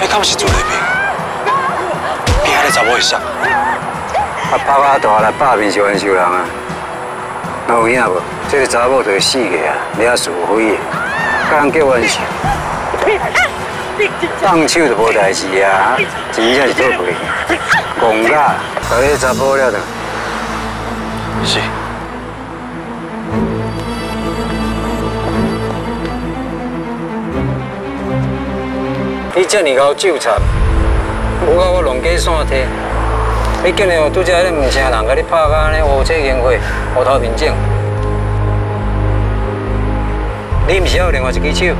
你敢是朱丽萍？边仔的查某会啥？啊，拍啊大来百面是冤仇人啊！那有影无？这个查某就会死去啊！你啊是非的，甲人结冤仇，放手就无代志啊！真正是做不起，戆噶，把你查某了的。是。你这么够纠缠，无甲我弄假线体，你竟然拄只迄个唔成人甲你拍甲安尼乌车烟火，乌头面镜。你唔是还有另外一只手？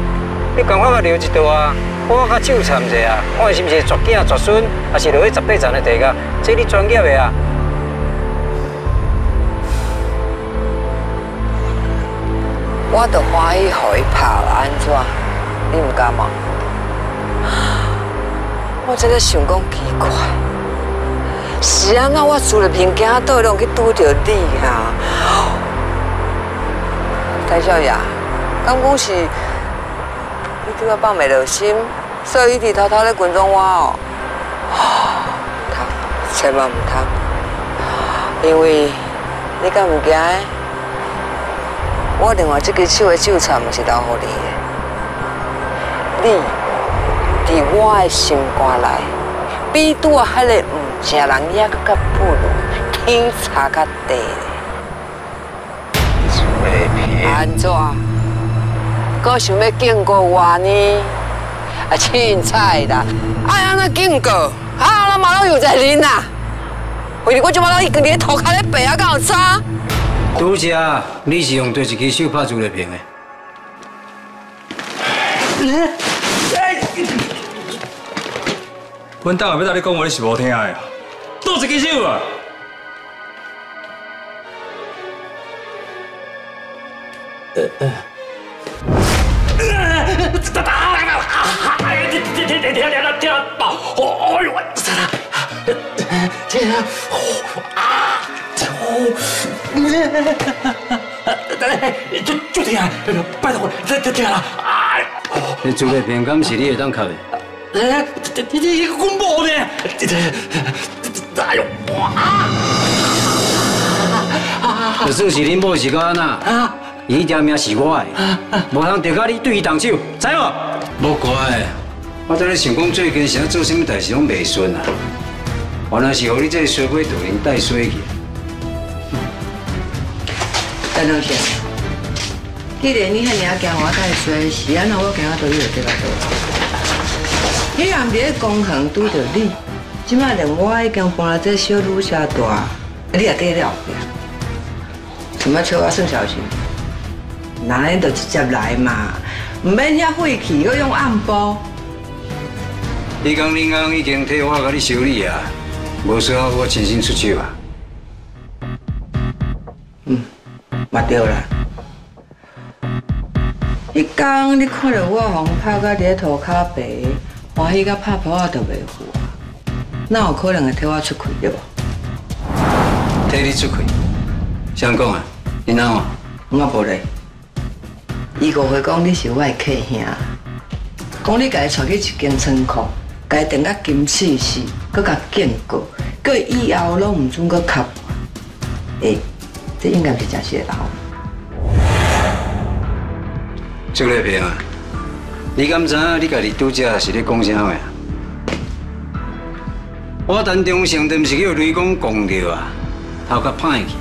你赶快甲留一道啊！我甲纠缠者啊，看是毋是绝囝绝孙，还是落去十八层的地价？这你专业的啊！我都欢喜互伊拍，安怎？你唔敢吗？我真的想讲奇怪，是安那我住了平行道，拢去拄着你啊！戴少爷，刚讲是你对我放袂落心，所以一直偷偷咧跟踪我哦？通，千万唔通，因为你敢唔惊？我另外这个手的纠缠，不是留给你的，你。伫我的心肝内，比拄啊迄个毋正人也搁较不如，天差较地。安怎？搁想要见过我呢？啊，凊彩啦！哎安那经过？啊，那马路又在恁呐？为我即马路一根咧头壳咧白啊，敢有差？拄只，你是用对一支手拍朱丽萍的？阮等下要甲你讲话，你是无听的，倒一支手啊！呃呃，哒哒，哎呀，天天天天天天天爆，哎呦我，咋啦？这啊，哦，就就这样，拜托，这这这样了，哎，你朱丽萍敢是你会当靠的？哎，这这这一个公婆呢？这这哎呦！就算是恁某是个安那，伊条命是我的，无通得甲你对伊动手，知无？无怪，我在咧想讲最近是做什么代志拢未顺啊？原来是互你这个水鬼突然带水去。陈老师，既然你遐尔惊我带水，是安那我惊我到你就得来做。迄暗伫个公园拄着你，即摆连我已经搬来这小路下大，你也得了呀？怎么笑我算小心？那恁就直接来嘛，唔免遐费气，要用暗包。你讲你刚已经替我甲你修理啊，无需要我亲身出手啊？嗯，嘛对啦。迄刚你看到我红拍甲咧涂骹白。欢喜甲拍破啊都袂赴，哪有可能会替我出气对无？替你出气？谁讲啊？你哪啊？我无咧。伊误会讲你是我的客兄，讲你家带去一间仓库，家订甲金刺死，搁甲见过，搁以后拢唔准搁吸。诶，这应该是真实的啦。朱丽萍啊！你敢知影你家己拄则是咧讲啥话？我陈忠诚都毋是叫雷公讲着啊，头壳歹去，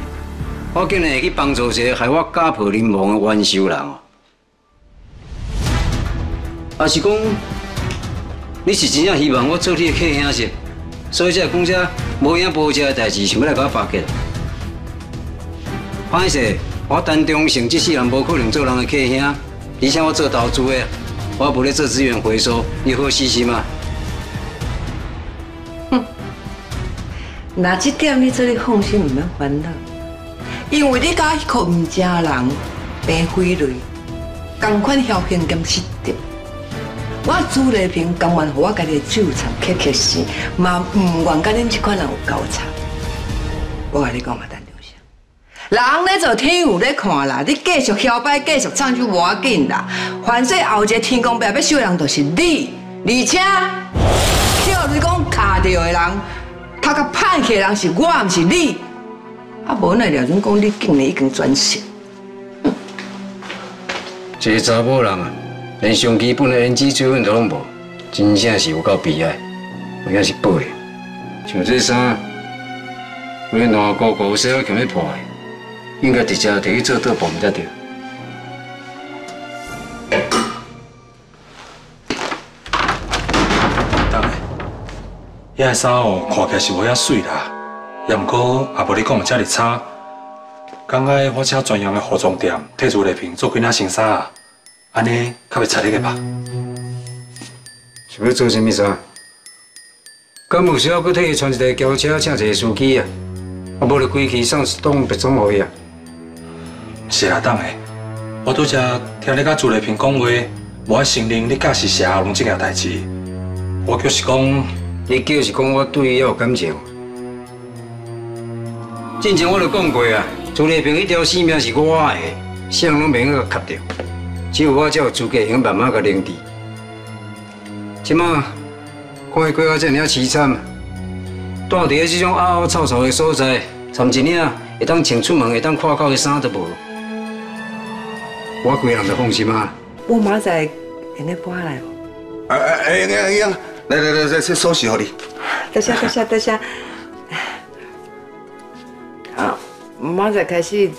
我今日去帮助一个害我家破人亡的冤仇人哦。还是讲你是真正希望我做你的客兄是？所以才讲这无影无遮的代志，想要来甲我巴结？歹势，我陈忠诚即世人无可能做人的客兄，而且我做投资的。我不咧做资源回收，你好细心吗？哼，那这点你这里放心，唔免烦恼，因为你甲迄个唔正人平飞雷，同款嚣现金失掉。我朱丽萍甘愿和我家己纠缠，刻刻死，嘛唔愿跟恁这款人有交叉。我跟你讲嘛，人咧做天有咧看啦，你继续嚣摆，继续唱就无要紧啦。反正后一个天公伯要收人，就是你，而且。叫你讲卡着的人，他个歹客人是我，毋是你。啊，无奈了，准讲你竟然已经转性。一个查某人啊，连上基本的人际水准都拢无，真正是有够悲哀，有影是报应。像这衫，为了两个哥哥小强要破的，应该直接摕去做倒 bomb 才对。当然，遐个衫哦，看起来是无遐水啦，也毋过也无你讲的遮尔差。刚才我请专用的服装店替朱丽萍做几领新衫啊，安尼较袂差你个吧？是要做啥物衫？敢有需要搁替伊穿一台轿车，请一个司机啊？啊，无就规气送一栋别装予伊啊？是啦，当诶，我拄则听你甲朱丽萍讲话，无爱承认你假是谢龙这件代志。我就是讲，你就是讲我对伊有感情。之前我就讲过啊，朱丽萍迄条性命是我的，谁拢免去甲掉，只有我才有资格用慢慢甲领治。即马看伊过到这尔凄惨，住伫咧这种凹凹臭臭的所在，参一领会当穿出门、会当看到的衫都无，我规人就放心啊。我明仔用咧搬来无？哎哎哎，哎呀，来来来来，这锁匙给你。多谢多谢多谢。好，明仔开始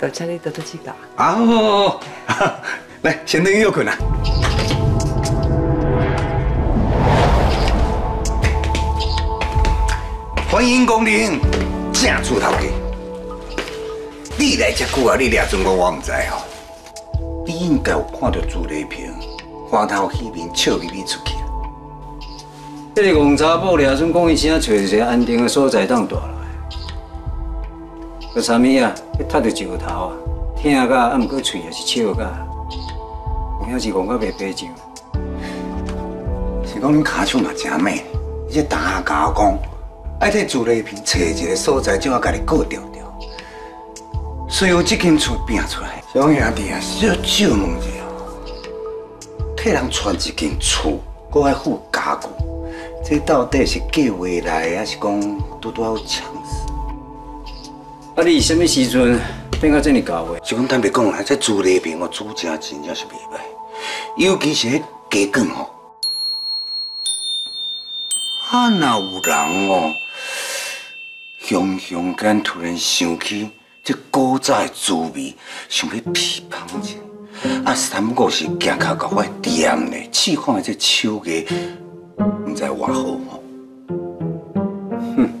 就请你多多指教。啊，好好好，来，先等休困啊。欢迎光临正厝头家。你来这久啊，你掠准我我唔知吼。应该有看到朱丽萍花头喜面笑眯眯出去了。这个戆查某掠准讲伊想找一个安定的所在当住落来。做啥物啊？去踢着石头啊？疼啊，啊，毋过嘴也是笑甲，有影是戆甲袂白净。是讲恁骹手嘛真美，而且大家讲，爱替朱丽萍找一个所在，怎啊家己过掉掉。随后这间厝拼出来，小兄弟啊，小少问一下，替人传一间厝，搁爱附家具，这到底是计划来，还是讲拄拄好抢死？啊，你什么时阵变到这么高的？就讲坦白讲啦，这朱丽萍哦，煮食真正是袂歹，尤其是迄鸡卷哦。啊，若有人哦，雄雄间突然想起这古早滋味，想要鼻芳一。啊，三五时行到到我店呢，试看这手艺，唔知偌好无。哼。